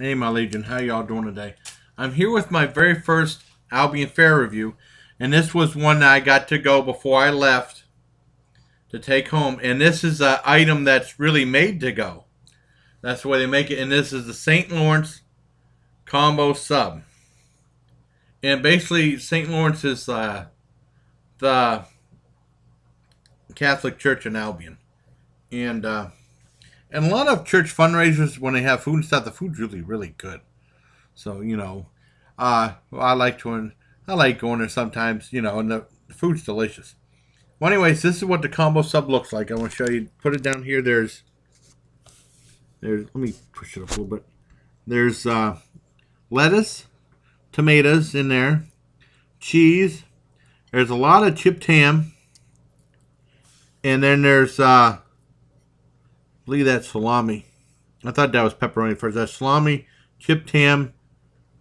Hey, my Legion, how y'all doing today? I'm here with my very first Albion Fair review, and this was one that I got to go before I left to take home. And this is an item that's really made to go. That's the way they make it. And this is the St. Lawrence Combo Sub. And basically, St. Lawrence is uh, the Catholic Church in Albion. And uh, and a lot of church fundraisers, when they have food and stuff, the food's really, really good. So, you know, uh, I like to, I like going there sometimes, you know, and the, the food's delicious. Well, anyways, this is what the combo sub looks like. I want to show you. Put it down here. There's, there's. Let me push it up a little bit. There's uh, lettuce, tomatoes in there, cheese. There's a lot of chipped ham, and then there's uh, believe that's salami. I thought that was pepperoni first. That's salami, chipped ham,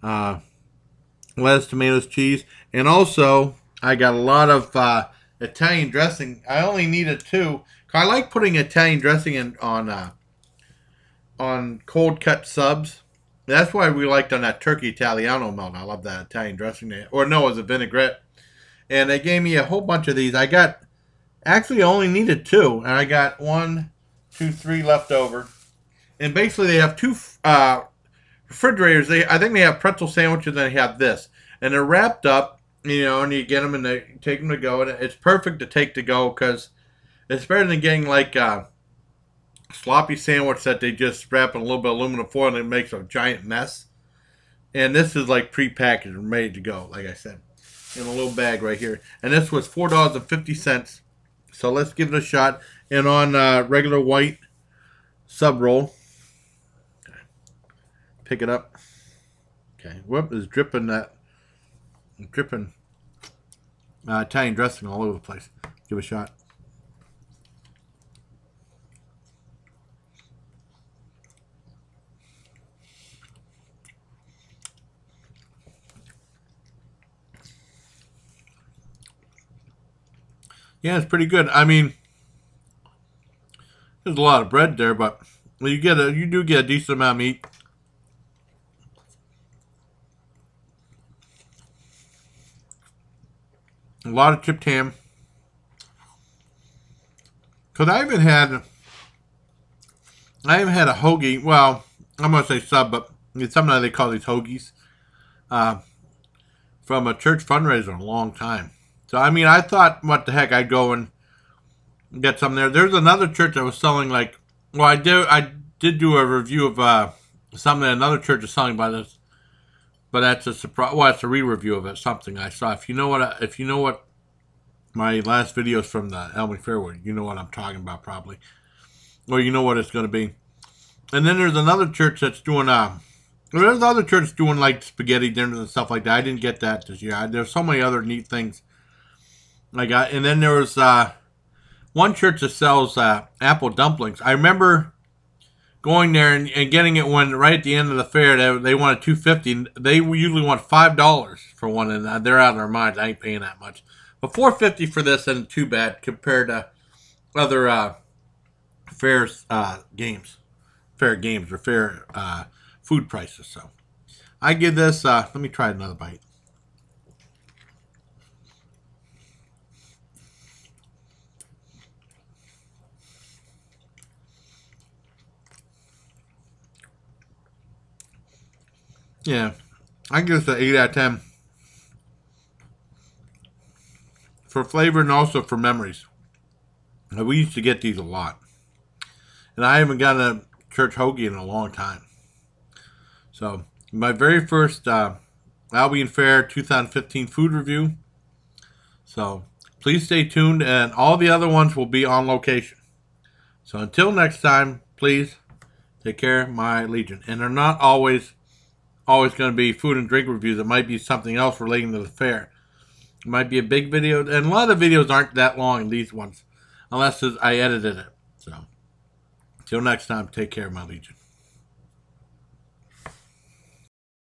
uh, lettuce, tomatoes, cheese, and also I got a lot of uh, Italian dressing. I only needed two. I like putting Italian dressing in on uh, on cold cut subs. That's why we liked on that turkey Italiano melt. I love that Italian dressing. There. Or no, it was a vinaigrette. And they gave me a whole bunch of these. I got actually only needed two, and I got one two, three left over. And basically, they have two uh, refrigerators. They, I think they have pretzel sandwiches, and they have this, and they're wrapped up. You know, and you get them and they take them to go, and it's perfect to take to go because it's better than getting like a sloppy sandwich that they just wrap in a little bit of aluminum foil and it makes a giant mess. And this is like pre-packaged and ready to go, like I said, in a little bag right here. And this was four dollars and fifty cents. So let's give it a shot and on uh, regular white sub roll. Okay. Pick it up. Okay, whoop is dripping that dripping uh, Italian dressing all over the place. Give it a shot. Yeah, it's pretty good. I mean, there's a lot of bread there, but you get a you do get a decent amount of meat. A lot of chipped ham. Cause I haven't had I haven't had a hoagie. Well, I'm gonna say sub, but it's something they call these hoagies. Uh, from a church fundraiser a long time. So I mean I thought what the heck I'd go and get some there. There's another church that was selling like, well, I did I did do a review of uh, something that another church is selling by this, but that's a surprise. Well, it's a re-review of it. Something I saw. If you know what, if you know what my last videos from the Albion Fairwood, you know what I'm talking about probably, or you know what it's going to be. And then there's another church that's doing uh, there's other churches doing like spaghetti dinners and stuff like that. I didn't get that this year. There's so many other neat things I got. And then there was uh, one church that sells uh, apple dumplings. I remember going there and, and, getting it when right at the end of the fair they, they wanted 250 they usually want five dollars for one and they're out of their minds i ain't paying that much but 450 for this isn't too bad compared to other uh, fair uh, games fair games or fair uh, food prices so i give this uh, let me try another bite Yeah, I give this an 8 out of 10. For flavor and also for memories. We used to get these a lot. And I haven't gotten a church hoagie in a long time. So, my very first uh, Albion Fair 2015 food review. So, please stay tuned, and all the other ones will be on location. So, until next time, please take care, my Legion. And they're not always always going to be food and drink reviews. It might be something else relating to the fair. It might be a big video, and a lot of the videos aren't that long, these ones, unless I edited it. So, until next time, take care, my Legion.